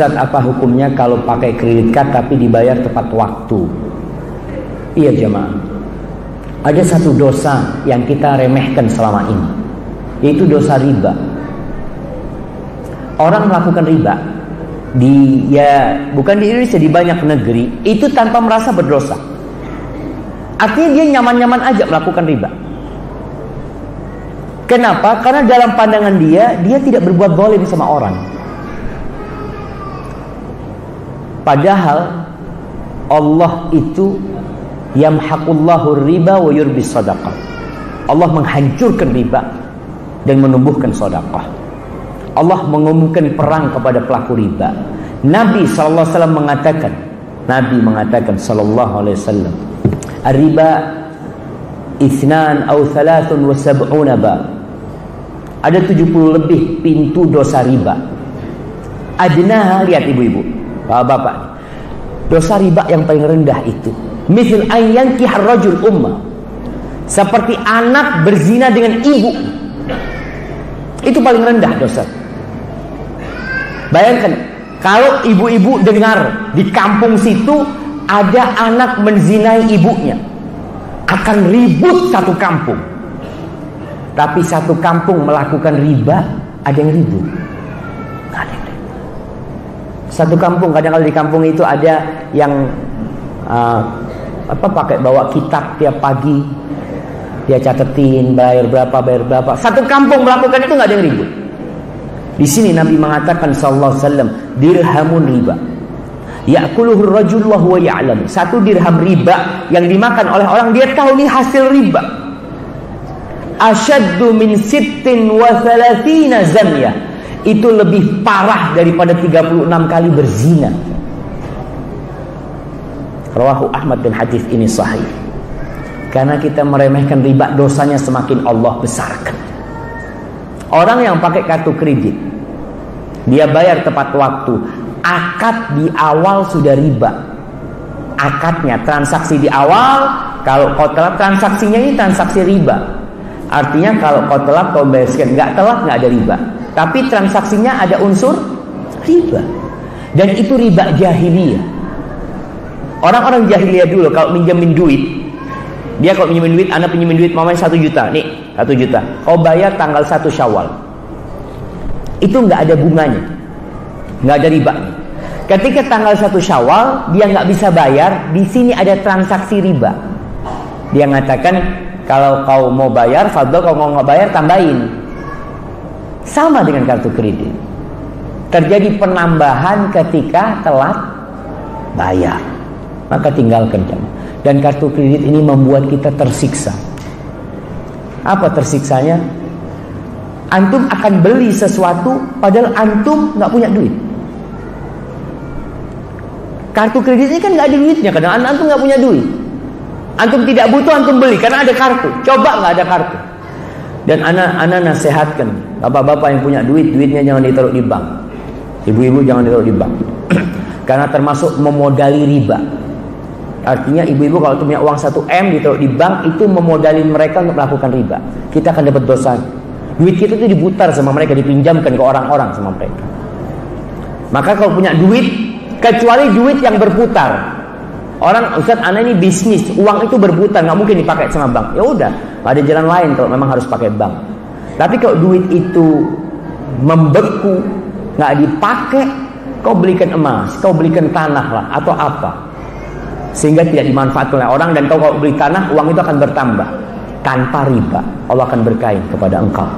Ustadz apa hukumnya kalau pakai kredit card tapi dibayar tepat waktu? Iya jemaah. Ada satu dosa yang kita remehkan selama ini, yaitu dosa riba. Orang melakukan riba di ya bukan di Indonesia di banyak negeri itu tanpa merasa berdosa. Artinya dia nyaman-nyaman aja melakukan riba. Kenapa? Karena dalam pandangan dia, dia tidak berbuat zalim sama orang. Padahal Allah itu yamhaqullahu riba wa yurbis sadaqah. Allah menghancurkan riba dan menumbuhkan sedekah. Allah mengumumkan perang kepada pelaku riba. Nabi sallallahu alaihi wasallam mengatakan, Nabi mengatakan sallallahu alaihi wasallam, "Riba ithnan aw thalathun wa sab'una bab." Ada 70 lebih pintu dosa riba. Adnaha lihat ibu-ibu, bapak-bapak. Dosa riba yang paling rendah itu Misal ayyanki rajul ummah. Seperti anak berzina dengan ibu. Itu paling rendah dosa. Bayangkan kalau ibu-ibu dengar di kampung situ ada anak menzinai ibunya. Akan ribut satu kampung. Tapi satu kampung melakukan riba, ada yang ribut. Ada. Satu kampung, kadang kadang di kampung itu ada yang uh, apa pakai bawa kitab tiap pagi. Dia catetin bayar berapa bayar berapa. Satu kampung melakukan itu nggak ada yang ribut. Di sini Nabi mengatakan sallallahu alaihi wasallam dirhamun riba. Ya'kuluhu rajul wa huwa ya'lam. Satu dirham riba yang dimakan oleh orang dia tahu ini hasil riba. Asyaddu min sittin wa thalathina zanya itu lebih parah daripada 36 kali berzina Rawahu Ahmad dan hadis ini sahih. Karena kita meremehkan riba dosanya semakin Allah besarkan. Orang yang pakai kartu kredit dia bayar tepat waktu. Akad di awal sudah riba. Akadnya transaksi di awal kalau kau telat transaksinya ini transaksi riba. Artinya kalau kau telat kau bayar sekian, nggak telat nggak ada riba. Tapi transaksinya ada unsur riba. Dan itu riba jahiliyah. Orang-orang jahiliyah dulu kalau minjemin duit, dia kalau minjemin duit, anak pinjemin duit mamanya satu juta, nih satu juta. Kau bayar tanggal satu syawal. Itu nggak ada bunganya, nggak ada riba. Ketika tanggal satu syawal dia nggak bisa bayar, di sini ada transaksi riba. Dia mengatakan kalau kau mau bayar, fadl kalau mau nggak bayar tambahin. Sama dengan kartu kredit. Terjadi penambahan ketika telat bayar maka tinggalkan kamu. Dan kartu kredit ini membuat kita tersiksa. Apa tersiksanya? Antum akan beli sesuatu padahal antum nggak punya duit. Kartu kredit ini kan nggak ada duitnya, karena antum nggak punya duit. Antum tidak butuh antum beli karena ada kartu. Coba nggak ada kartu. Dan anak-anak nasihatkan, bapak-bapak yang punya duit, duitnya jangan ditaruh di bank. Ibu-ibu jangan ditaruh di bank. karena termasuk memodali riba. Artinya ibu-ibu kalau punya uang 1 M ditaruh di bank itu memodalin mereka untuk melakukan riba. Kita akan dapat dosa. Duit kita itu diputar sama mereka, dipinjamkan ke orang-orang sama mereka. Maka kalau punya duit, kecuali duit yang berputar. Orang Ustaz anak ini bisnis, uang itu berputar, nggak mungkin dipakai sama bank. Ya udah, ada jalan lain kalau memang harus pakai bank. Tapi kalau duit itu membeku, nggak dipakai, kau belikan emas, kau belikan tanah lah atau apa sehingga tidak dimanfaatkan oleh orang dan kau kalau beli tanah uang itu akan bertambah tanpa riba Allah akan berkain kepada engkau